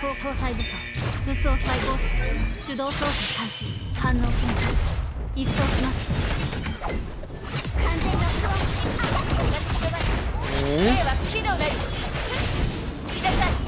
高校細部差武装細胞値手動操作開始。反応検査一掃します。完全ロックオン Okay. は機能なり。木田さい。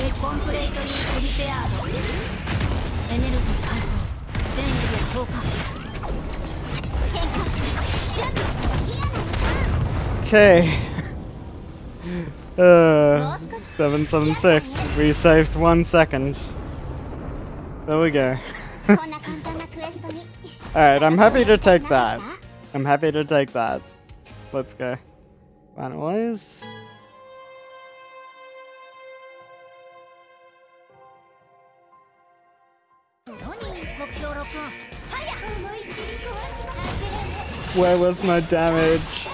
隙だらけに木田さん中悪を断ち切る航空操作エコンプレートリープリペアードエネルギー解放全エリア放火変化準備ギアの Okay. Uh, 776. We saved one second. There we go. こんな簡単なクエストに Alright, I'm happy to take that. I'm happy to take that. Let's go. Finalize. Where was my damage?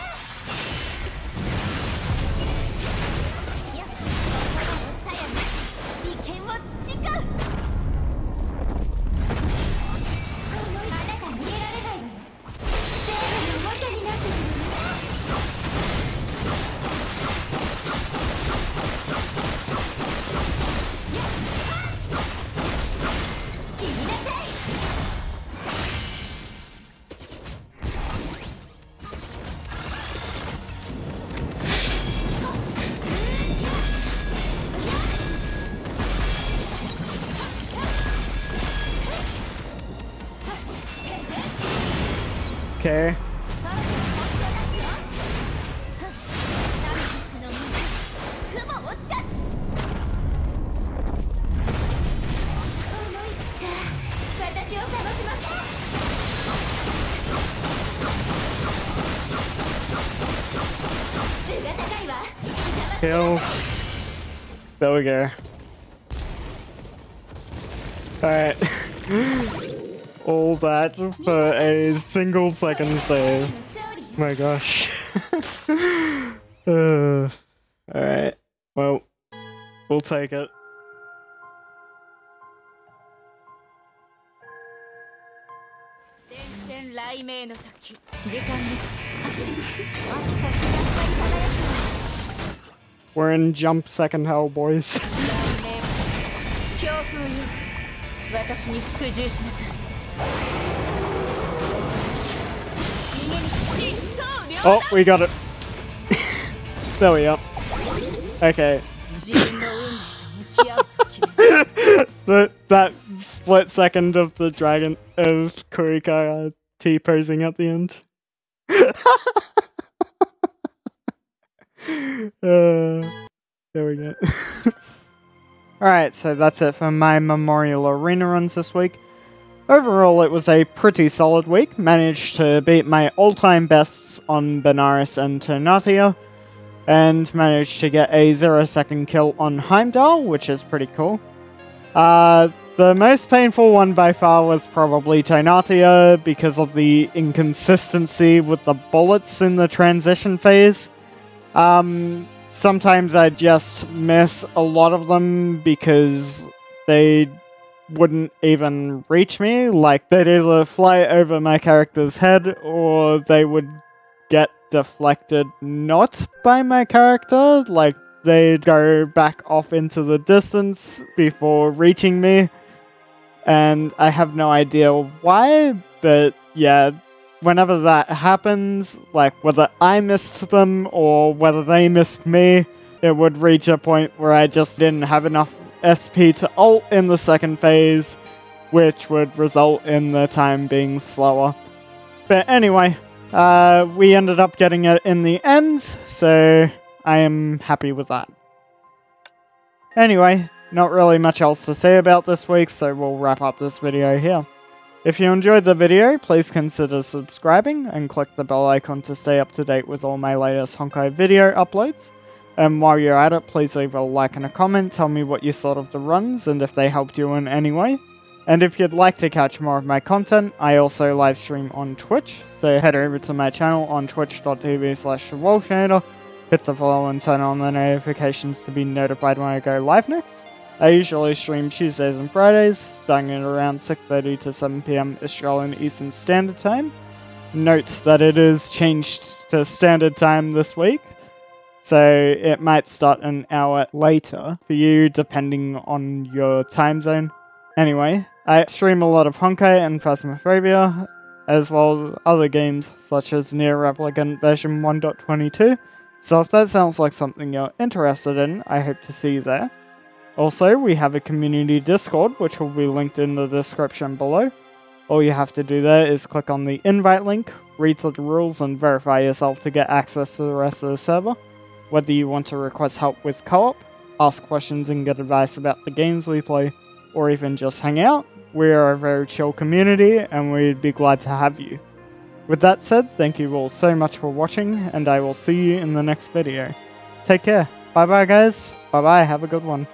Okay. Kill. There we go. Alright. all that for a single second save. My gosh. uh, Alright. Well, we'll take it. We're in jump second hell, boys. Oh, oh, we got it. there we are. Okay. That that split second of the dragon of Kurika uh, T posing at the end. uh, there we go. Alright, so that's it for my Memorial Arena runs this week. Overall, it was a pretty solid week. Managed to beat my all time bests on Benares and Tonatiuh, and managed to get a 0 zero-second kill on Heimdall, which is pretty cool. Uh, the most painful one by far was probably Tonatiuh because of the inconsistency with the bullets in the transition phase. Um, sometimes I just miss a lot of them because they wouldn't even reach me. Like, they'd either fly over my character's head or they would get deflected not by my character. Like, they'd go back off into the distance before reaching me. And I have no idea why, but yeah, whenever that happens, like whether I missed them or whether they missed me, it would reach a point where I just didn't have enough SP to ult in the second phase, which would result in the time being slower. But anyway, uh, we ended up getting it in the end, so I am happy with that. Anyway, not really much else to say about this week, so we'll wrap up this video here. If you enjoyed the video, please consider subscribing and click the bell icon to stay up to date with all my latest Honkai video uploads. And while you're at it, please leave a like and a comment, tell me what you thought of the runs and if they helped you in any way. And if you'd like to catch more of my content, I also live stream on Twitch, so head over to my channel on twitch.tv slash hit the follow and turn on the notifications to be notified when I go live next. I usually stream Tuesdays and Fridays, starting at around 6.30 to 7pm Australian Eastern Standard Time. Note that it is changed to Standard Time this week, so it might start an hour later for you depending on your time zone. Anyway, I stream a lot of Honkai and Phasmophobia, as well as other games such as NieR Replicant version 1.22, so if that sounds like something you're interested in, I hope to see you there. Also, we have a community Discord, which will be linked in the description below. All you have to do there is click on the invite link, read through the rules, and verify yourself to get access to the rest of the server. Whether you want to request help with co-op, ask questions and get advice about the games we play, or even just hang out, we are a very chill community and we'd be glad to have you. With that said, thank you all so much for watching, and I will see you in the next video. Take care. Bye bye guys. Bye bye. Have a good one.